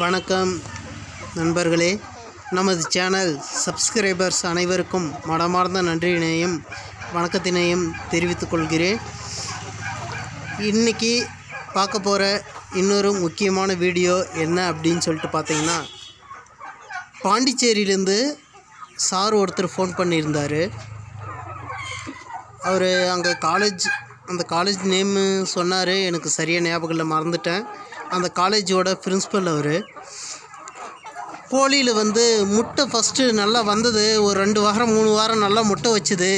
வணக்கம் நண்பர்களே. நமது சேனல் சப்ஸ்கிரைபர்ஸ் அனைவருக்கும் மனமார்ந்த நன்றியினையும் வணக்கத்தினையும் தெரிவித்துக் கொள்கிறேன். இன்றைக்கி பார்க்க போகிற இன்னொரு முக்கியமான வீடியோ என்ன அப்படின்னு சொல்லிட்டு பார்த்தீங்கன்னா பாண்டிச்சேரியிலேருந்து சார் ஒருத்தர் ஃபோன் பண்ணியிருந்தார். அவர் அங்கே காலேஜ் அந்த காலேஜ் நேமு சொன்னார். எனக்கு சரியாக ஞாபகம் இல்லை மறந்துட்டேன். அந்த காலேஜோட பிரின்ஸ்பல் அவர். கோழியில் வந்து முட்டை ஃபஸ்ட்டு நல்லா வந்தது. ஒரு ரெண்டு வாரம் மூணு வாரம் நல்லா முட்டை வச்சுது.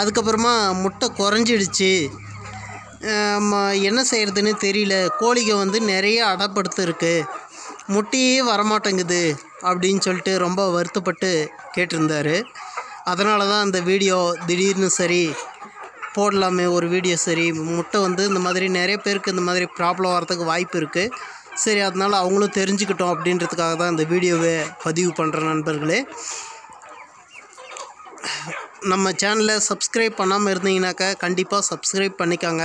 அதுக்கப்புறமா முட்டை குறைஞ்சிடுச்சு. என்ன செய்கிறதுன்னு தெரியல. கோழிங்க வந்து நிறைய அடப்படுத்திருக்கு. முட்டையே வரமாட்டேங்குது அப்படின்னு சொல்லிட்டு ரொம்ப வருத்தப்பட்டு கேட்டிருந்தாரு. அதனால தான் அந்த வீடியோ திடீர்னு சரி போடலாமே ஒரு வீடியோ சரி. முட்டை வந்து இந்த மாதிரி நிறைய பேருக்கு இந்த மாதிரி ப்ராப்ளம் வரதுக்கு வாய்ப்பு இருக்குது சரி அதனால் அவங்களும் தெரிஞ்சுக்கிட்டோம் அப்படின்றதுக்காக தான் இந்த வீடியோவை பதிவு பண்ணுற நண்பர்களே. நம்ம சேனலை சப்ஸ்கிரைப் பண்ணாமல் இருந்தீங்கனாக்கா கண்டிப்பாக சப்ஸ்கிரைப் பண்ணிக்கோங்க.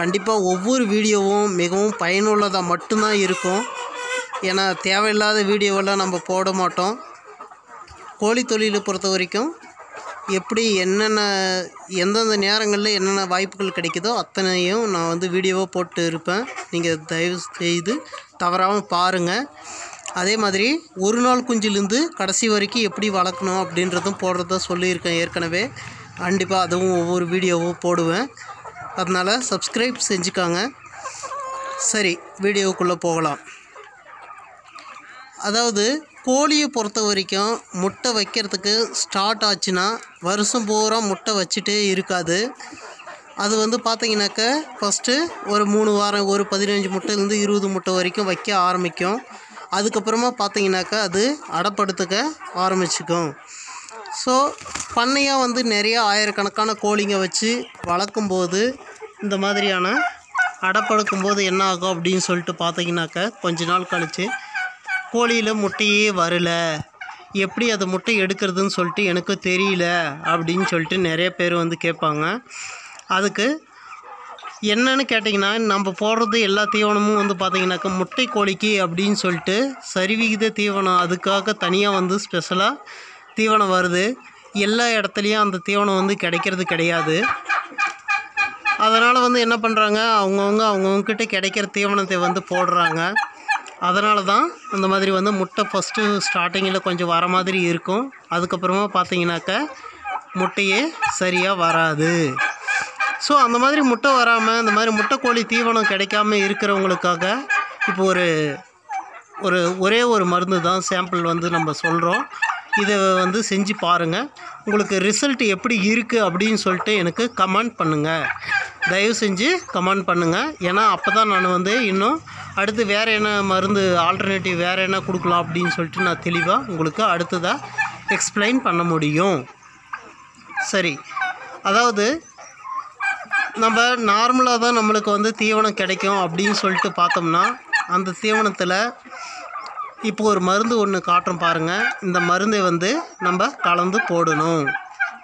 கண்டிப்பாக ஒவ்வொரு வீடியோவும் மிகவும் பயனுள்ளதாக மட்டும்தான் இருக்கும். ஏன்னா தேவையில்லாத வீடியோவெல்லாம் நம்ம போட மாட்டோம். கோழி தொழிலை பொறுத்த வரைக்கும் எப்படி என்னென்ன எந்தெந்த நேரங்களில் என்னென்ன வாய்ப்புகள் கிடைக்குதோ அத்தனையும் நான் வந்து வீடியோவாக போட்டு இருப்பேன். நீங்கள் தயவு செய்து தவறாமல் பாருங்கள் அதே மாதிரி ஒரு நாள் குஞ்சிலேருந்து கடைசி வரைக்கும் எப்படி வளர்க்கணும் அப்படின்றதும் போடுறத சொல்லியிருக்கேன் ஏற்கனவே. கண்டிப்பாக அதுவும் ஒவ்வொரு வீடியோவும் போடுவேன். அதனால் சப்ஸ்கிரைப் செஞ்சுக்காங்க. சரி வீடியோவுக்குள்ளே போகலாம். அதாவது கோழியை பொறுத்த வரைக்கும் முட்டை வைக்கிறதுக்கு ஸ்டார்ட் ஆச்சுன்னா வருஷம் பூரா முட்டை வச்சுட்டே இருக்காது. அது வந்து பார்த்தீங்கன்னாக்க ஃபஸ்ட்டு ஒரு மூணு வாரம் ஒரு பதினஞ்சு முட்டைலேருந்து இருபது முட்டை வரைக்கும் வைக்க ஆரம்பிக்கும். அதுக்கப்புறமா பார்த்தீங்கன்னாக்கா அது அடப்படுத்துக்க ஆரம்பிச்சுக்கும். ஸோ பண்ணையாக வந்து நிறைய ஆயிரக்கணக்கான கோழிங்க வச்சு வளர்க்கும்போது இந்த மாதிரியான அடப்படுக்கும்போது என்ன ஆகும் அப்படின்னு சொல்லிட்டு பார்த்தீங்கன்னாக்க கொஞ்ச நாள் கழித்து கோழியில் முட்டையே வரல. எப்படி அதை முட்டை எடுக்கிறதுன்னு சொல்லிட்டு எனக்கு தெரியல அப்படின்னு சொல்லிட்டு நிறைய பேர் வந்து கேட்பாங்க. அதுக்கு என்னன்னு கேட்டிங்கன்னா நம்ம போடுறது எல்லா தீவனமும் வந்து பார்த்திங்கனாக்கா முட்டை கோழிக்கு அப்படின்னு சொல்லிட்டு சரிவிகித தீவனம் அதுக்காக தனியாக வந்து ஸ்பெஷலாக தீவனம் வருது. எல்லா இடத்துலையும் அந்த தீவனம் வந்து கிடைக்கிறது கிடையாது. அதனால் வந்து என்ன பண்ணுறாங்க அவங்கவுங்க அவங்கவுங்கக்கிட்ட கிடைக்கிற தீவனத்தை வந்து போடுறாங்க. அதனால தான் அந்த மாதிரி வந்து முட்டை ஃபஸ்ட்டு ஸ்டார்டிங்கில் கொஞ்சம் வர மாதிரி இருக்கும். அதுக்கப்புறமா பார்த்தீங்கன்னாக்கா முட்டையே சரியாக வராது. ஸோ அந்த மாதிரி முட்டை வராமல் இந்த மாதிரி முட்டைக்கோழி தீவனம் கிடைக்காம இருக்கிறவங்களுக்காக இப்போ ஒரு ஒரு ஒரே ஒரு மருந்து தான் சாம்பிள் வந்து நம்ம சொல்கிறோம் இதை வந்து செஞ்சு பாருங்கள் உங்களுக்கு ரிசல்ட் எப்படி இருக்குது அப்படின்னு சொல்லிட்டு எனக்கு கமெண்ட் பண்ணுங்கள் தயவு செஞ்சு கமெண்ட் பண்ணுங்கள் ஏன்னா அப்போ தான் நான் வந்து இன்னும் அடுத்து வேறு என்ன மருந்து ஆல்டர்னேட்டிவ் வேறு என்ன கொடுக்கலாம் அப்படின்னு சொல்லிட்டு நான் தெளிவாக உங்களுக்கு அடுத்ததாக எக்ஸ்பிளைன் பண்ண முடியும். சரி. அதாவது நம்ம நார்மலாக தான் நம்மளுக்கு வந்து தீவனம் கிடைக்கும் அப்படின்னு சொல்லிட்டு பார்த்தோம்னா அந்த தீவனத்தில் இப்போ ஒரு மருந்து ஒன்று காட்டுறோம் பாருங்கள் இந்த மருந்தை வந்து நம்ம கலந்து போடணும்.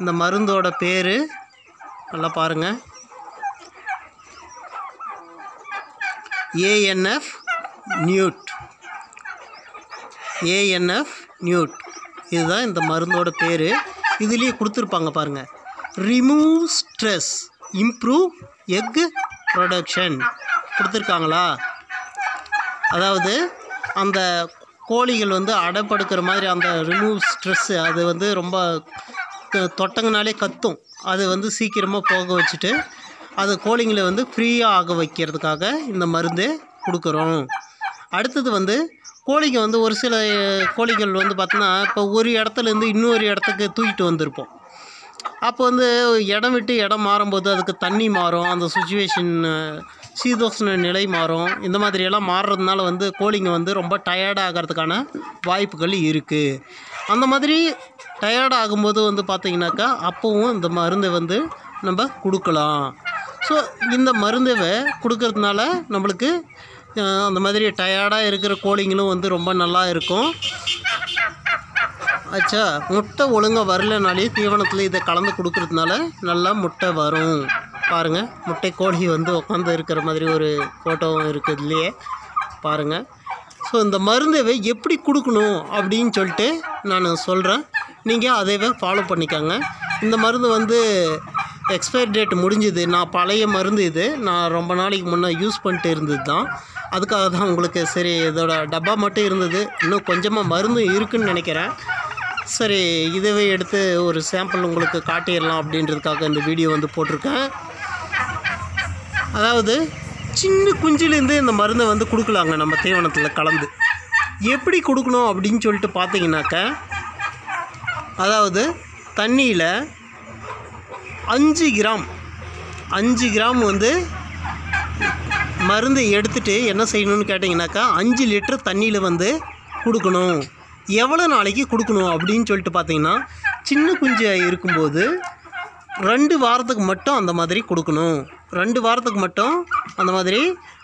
இந்த மருந்தோட பேர் நல்லா பாருங்கள் ஏஎன்எஃப் நியூட் ஏஎன்எஃப் நியூட் இதுதான் இந்த மருந்தோட பேர். இதுலேயே கொடுத்துருப்பாங்க பாருங்கள் remove stress improve egg production கொடுத்துருக்காங்களா? அதாவது அந்த கோழிகள் வந்து அடைப்படுக்கிற மாதிரி அந்த ரிமூவ் ஸ்ட்ரெஸ்ஸு அது வந்து ரொம்ப தொட்டங்கனாலே கத்தும். அது வந்து சீக்கிரமாக போக வச்சுட்டு அது கோழிங்களை வந்து ஃப்ரீயாக ஆக வைக்கிறதுக்காக இந்த மருந்து கொடுக்குறோம். அடுத்தது வந்து கோழிங்க வந்து ஒரு சில கோழிகள் வந்து பார்த்தோன்னா இப்போ ஒரு இடத்துலேருந்து இன்னொரு இடத்துக்கு தூக்கிட்டு வந்திருப்போம். அப்போ வந்து இடம் விட்டு இடம் மாறும்போது அதுக்கு தண்ணி மாறும் அந்த சுச்சுவேஷன் சீதோஷ்ண நிலை மாறும். இந்த மாதிரியெல்லாம் மாறுறதுனால வந்து கோழிங்க வந்து ரொம்ப டயர்டாகிறதுக்கான வாய்ப்புகள் இருக்குது அந்த மாதிரி டயர்ட் ஆகும்போது வந்து பார்த்திங்கனாக்கா அப்போவும் இந்த மருந்தை வந்து நம்ம கொடுக்கலாம். ஸோ இந்த மருந்தவை கொடுக்கறதுனால நம்மளுக்கு அந்த மாதிரி டயர்டாக இருக்கிற கோழிங்களும் வந்து ரொம்ப நல்லா இருக்கும். ஆச்சா முட்டை ஒழுங்காக வரலனாலே தீவனத்தில் இதை கலந்து கொடுக்குறதுனால நல்லா முட்டை வரும். பாருங்கள் முட்டை கோழி வந்து உட்காந்து இருக்கிற மாதிரி ஒரு ஃபோட்டோவும் இருக்குது இல்லையே. பாருங்கள் ஸோ இந்த மருந்தவை எப்படி கொடுக்கணும் அப்படின்னு சொல்லிட்டு நான் சொல்கிறேன் நீங்கள் அதைவே ஃபாலோ பண்ணிக்கோங்க. இந்த மருந்து வந்து எக்ஸ்பைரி டேட் முடிஞ்சுது. நான் பழைய மருந்து இது. நான் ரொம்ப நாளைக்கு முன்னே யூஸ் பண்ணிட்டு இருந்தது தான். அதுக்காக தான் உங்களுக்கு சரி இதோட டப்பா மட்டும் இருந்தது. இன்னும் கொஞ்சமாக மருந்து இருக்குதுன்னு நினைக்கிறேன். சரி இதுவே எடுத்து ஒரு சாம்பிள் உங்களுக்கு காட்டிடலாம் அப்படின்றதுக்காக இந்த வீடியோ வந்து போட்டிருக்கேன். அதாவது சின்ன குஞ்சிலேருந்து இந்த மருந்தை வந்து கொடுக்கலாங்க நம்ம தீவனத்தில் கலந்து. எப்படி கொடுக்கணும் அப்படின்னு சொல்லிட்டு பார்த்தீங்கன்னாக்க அதாவது தண்ணியில் அஞ்சு கிராம் அஞ்சு கிராம் வந்து மருந்து எடுத்துட்டு என்ன செய்யணும்னு கேட்டிங்கனாக்கா அஞ்சு லிட்டர் தண்ணியில் வந்து கொடுக்கணும். எவ்வளோ நாளைக்கு கொடுக்கணும் அப்படின்னு சொல்லிட்டு பார்த்தீங்கன்னா சின்ன குஞ்சு இருக்கும்போது ரெண்டு வாரத்துக்கு மட்டும் அந்த மாதிரி கொடுக்கணும். ரெண்டு வாரத்துக்கு மட்டும் அந்த மாதிரி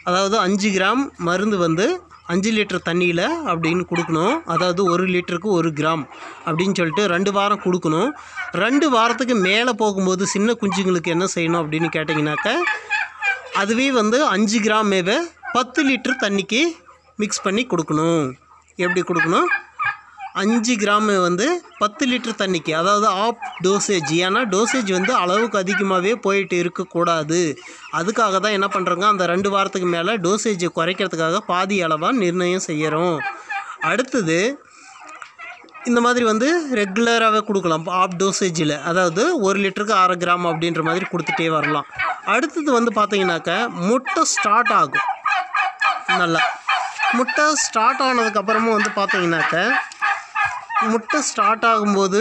அதாவது அஞ்சு கிராம் மருந்து வந்து அஞ்சு லிட்டர் தண்ணியில் அப்படின்னு கொடுக்கணும். அதாவது ஒரு லிட்டருக்கு ஒரு கிராம் அப்படின்னு சொல்லிட்டு ரெண்டு வாரம் கொடுக்கணும். ரெண்டு வாரத்துக்கு மேலே போகும்போது சின்ன குஞ்சுங்களுக்கு என்ன செய்யணும் அப்படின்னு கேட்டிங்கனாக்கா அதுவே வந்து அஞ்சு கிராமேவே பத்து லிட்டர் தண்ணிக்கு மிக்ஸ் பண்ணி கொடுக்கணும். எப்படி கொடுக்கணும்? அஞ்சு கிராம் வந்து பத்து லிட்டர் தண்ணிக்கு அதாவது ஆஃப் டோசேஜ் ஏன்னா டோசேஜ் வந்து அளவுக்கு அதிகமாகவே போயிட்டு இருக்கக்கூடாது. அதுக்காக தான் என்ன பண்ணுறோங்க அந்த ரெண்டு வாரத்துக்கு மேலே டோசேஜை குறைக்கிறதுக்காக பாதி அளவாக நிர்ணயம் செய்கிறோம் அடுத்தது இந்த மாதிரி வந்து ரெகுலராகவே கொடுக்கலாம் ஆஃப் டோசேஜில் அதாவது ஒரு லிட்டருக்கு அரை கிராம் அப்படின்ற மாதிரி கொடுத்துட்டே வரலாம். அடுத்தது வந்து பார்த்தீங்கன்னாக்க முட்டை ஸ்டார்ட் ஆகும். நல்லா. முட்டை ஸ்டார்ட் ஆனதுக்கப்புறமும் வந்து பார்த்தீங்கன்னாக்க முட்டை ஸ்டார்ட் ஆகும்போது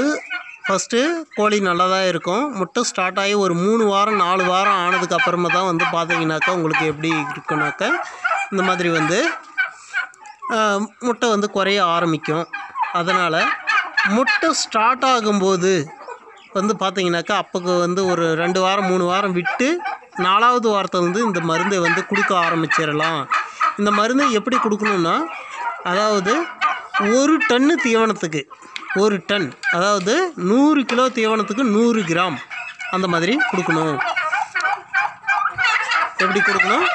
ஃபஸ்ட்டு கோழி நல்லா தான் இருக்கும். முட்டை ஸ்டார்ட் ஆகி ஒரு மூணு வாரம் நாலு வாரம் ஆனதுக்கு அப்புறமா தான் வந்து பார்த்தீங்கன்னாக்கா உங்களுக்கு எப்படி இருக்குனாக்கா இந்த மாதிரி வந்து முட்டை வந்து குறைய ஆரம்பிக்கும். அதனால் முட்டை ஸ்டார்ட் ஆகும்போது வந்து பார்த்திங்கனாக்கா அப்போக்கு வந்து ஒரு ரெண்டு வாரம் மூணு வாரம் விட்டு நாலாவது வாரத்தை வந்து இந்த மருந்தை வந்து கொடுக்க ஆரம்பிச்சிடலாம். இந்த மருந்தை எப்படி கொடுக்கணுன்னா அதாவது ஒரு டன்னு தீவனத்துக்கு ஒரு டன் அதாவது நூறு கிலோ தீவனத்துக்கு நூறு கிராம் அந்த மாதிரி கொடுக்கணும். எப்படி கொடுக்கணும்?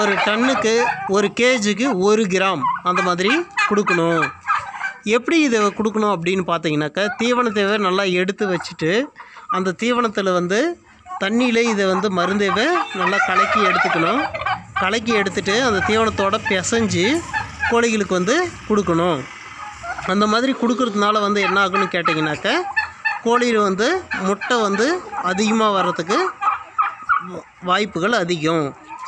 ஒரு டன்னுக்கு ஒரு கேஜுக்கு ஒரு கிராம் அந்த மாதிரி கொடுக்கணும். எப்படி இதை கொடுக்கணும் அப்படின்னு பார்த்தீங்கன்னாக்கா தீவனத்தை நல்லா எடுத்து வச்சுட்டு அந்த தீவனத்தில் வந்து தண்ணியில் இதை வந்து மருந்தேவை நல்லா கலக்கி எடுத்துக்கணும். கலக்கி எடுத்துகிட்டு அந்த தீவனத்தோட பிசைஞ்சு கோழிகளுக்கு வந்து கொடுக்கணும். அந்த மாதிரி கொடுக்கறதுனால வந்து என்ன ஆகுன்னு கேட்டிங்கனாக்க கோழியில் வந்து முட்டை வந்து அதிகமாக வர்றதுக்கு வாய்ப்புகள் அதிகம்.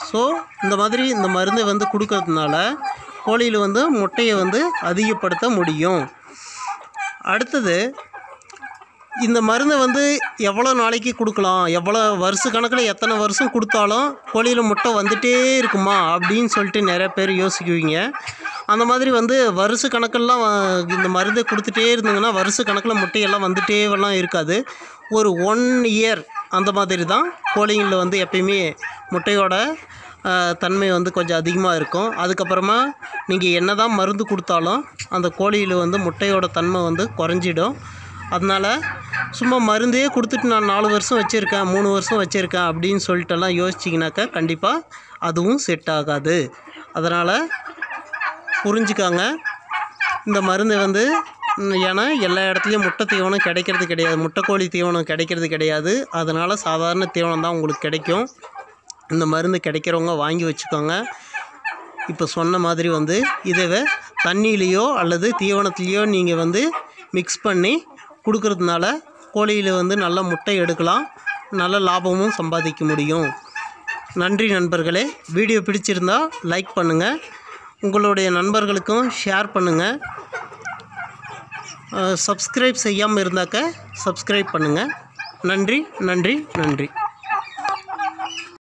ஸோ இந்த மாதிரி இந்த மருந்தை வந்து கொடுக்கறதுனால கோழியில் வந்து முட்டையை வந்து அதிகப்படுத்த முடியும். அடுத்தது இந்த மருந்தை வந்து எவ்வளோ நாளைக்கு கொடுக்கலாம்? எவ்வளோ வருஷ கணக்கில் எத்தனை வருஷம் கொடுத்தாலும் கோழியில் முட்டை வந்துகிட்டே இருக்குமா? அப்படின்னு சொல்லிட்டு நிறைய பேர் யோசிக்குவீங்க. அந்த மாதிரி வந்து வருஷ கணக்கெல்லாம் இந்த மருந்தை கொடுத்துட்டே இருந்தீங்கன்னா வருஷ கணக்கில் முட்டையெல்லாம் வந்துட்டேவெல்லாம் இருக்காது. ஒரு ஒன் இயர் அந்த மாதிரி தான் கோழிங்களில் வந்து எப்பயுமே முட்டையோட தன்மை வந்து கொஞ்சம் அதிகமாக இருக்கும். அதுக்கப்புறமா நீங்கள் என்ன தான் மருந்து கொடுத்தாலும் அந்த கோழியில் வந்து முட்டையோட தன்மை வந்து குறைஞ்சிடும். அதனால் சும்மா மருந்தே கொடுத்துட்டு நான் நாலு வருஷம் வச்சுருக்கேன் மூணு வருஷம் வச்சுருக்கேன் அப்படின்னு சொல்லிட்டெல்லாம் யோசிச்சிங்கனாக்கா கண்டிப்பாக அதுவும் செட் ஆகாது. அதனால் புரிஞ்சுக்காங்க. இந்த மருந்தை வந்து ஏன்னா எல்லா இடத்துலையும் முட்டை தீவனம் கிடைக்கிறது கிடையாது. முட்டைக்கோழி தீவனம் கிடைக்கிறது கிடையாது. அதனால் சாதாரண தீவனம் தான் உங்களுக்கு கிடைக்கும். இந்த மருந்து கிடைக்கிறவங்க வாங்கி வச்சுக்கோங்க. இப்போ சொன்ன மாதிரி வந்து இதை தண்ணியிலையோ அல்லது தீவனத்துலேயோ நீங்கள் வந்து மிக்ஸ் பண்ணி கொடுக்கறதுனால கோழியில் வந்து நல்ல முட்டை எடுக்கலாம். நல்ல லாபமும் சம்பாதிக்க முடியும். நன்றி நண்பர்களே. வீடியோ பிடிச்சிருந்தால் லைக் பண்ணுங்கள் உங்களுடைய நண்பர்களுக்கும் ஷேர் பண்ணுங்கள் சப்ஸ்கிரைப் செய்யாமல் இருந்தாக்க சப்ஸ்கிரைப் பண்ணுங்கள் நன்றி நன்றி நன்றி.